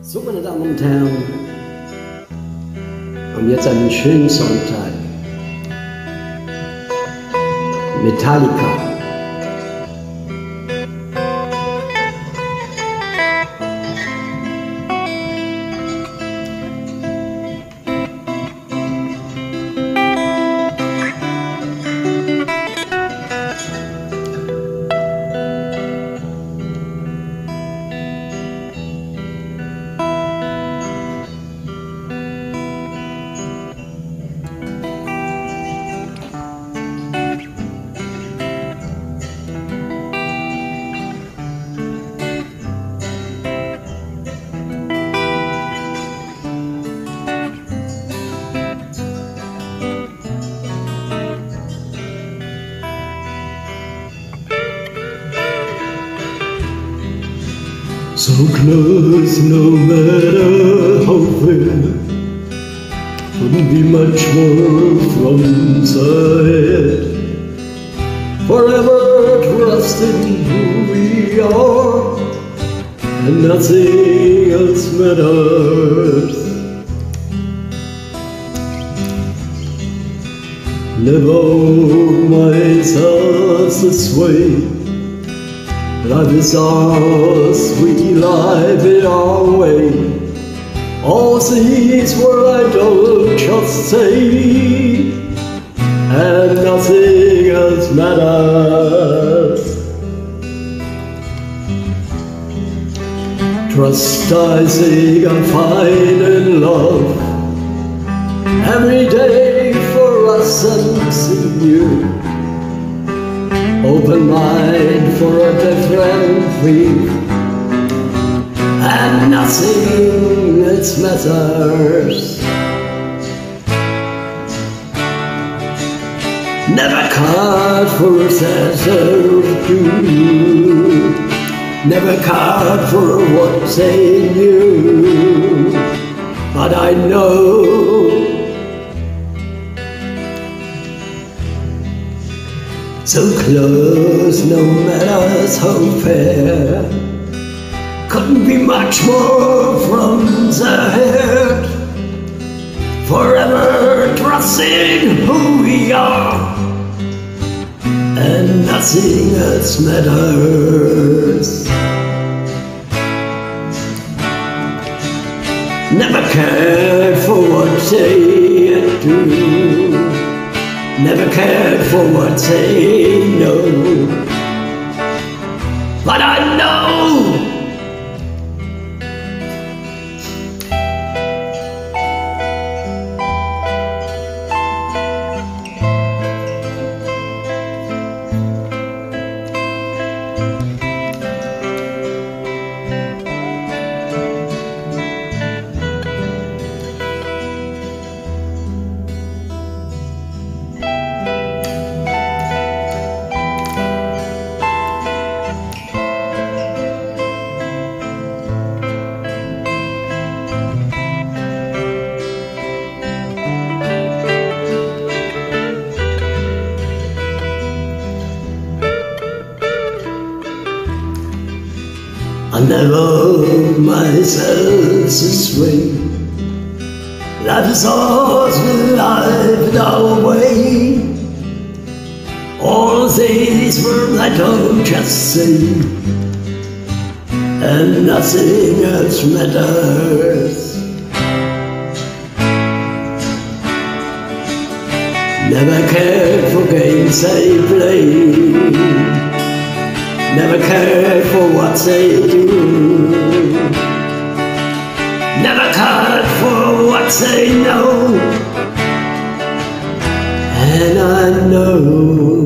So, meine Damen und Herren, und jetzt einen schönen Sonntag. Metallica. So close, no matter how far, couldn't be much more from inside. Forever trusting who we are, and nothing else matters. Never myself this way. Life is ours, we live it our way. All seas where I don't just say, and nothing else matters. Trust I seek and find in love every day for us and you. Open mind for a different view. And nothing else matters. Never card for a do Never card for what they knew. But I know So close, no matter how fair. Couldn't be much more from the head Forever trusting who we are. And nothing else matters. Never cared for what they do Never cared for what they know. But I know I never myself this way. Life is ours, we live our way. All these words I don't just say, and nothing else matters. Never cared for games they play. Never cared for what they do. Never cared for what they know. And I know